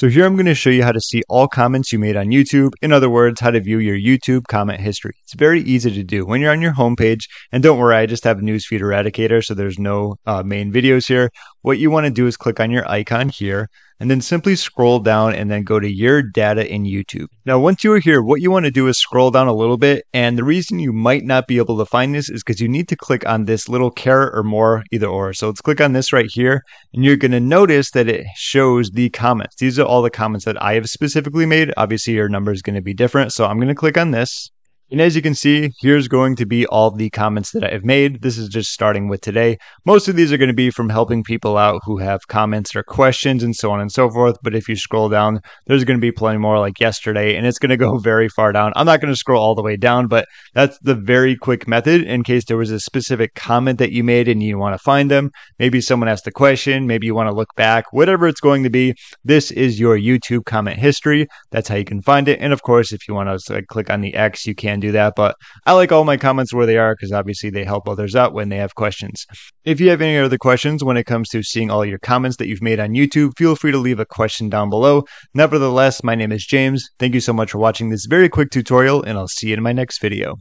So here I'm going to show you how to see all comments you made on YouTube. In other words, how to view your YouTube comment history. It's very easy to do when you're on your homepage. And don't worry, I just have a newsfeed eradicator, so there's no uh, main videos here. What you want to do is click on your icon here and then simply scroll down and then go to your data in YouTube. Now, once you are here, what you want to do is scroll down a little bit. And the reason you might not be able to find this is because you need to click on this little caret or more, either or. So let's click on this right here, and you're going to notice that it shows the comments. These are all the comments that I have specifically made. Obviously, your number is going to be different. So I'm going to click on this. And as you can see, here's going to be all the comments that I have made. This is just starting with today. Most of these are going to be from helping people out who have comments or questions and so on and so forth. But if you scroll down, there's going to be plenty more like yesterday, and it's going to go very far down. I'm not going to scroll all the way down, but that's the very quick method in case there was a specific comment that you made and you want to find them. Maybe someone asked a question, maybe you want to look back, whatever it's going to be. This is your YouTube comment history. That's how you can find it. And of course, if you want to click on the X, you can do that. But I like all my comments where they are because obviously they help others out when they have questions. If you have any other questions when it comes to seeing all your comments that you've made on YouTube, feel free to leave a question down below. Nevertheless, my name is James. Thank you so much for watching this very quick tutorial, and I'll see you in my next video.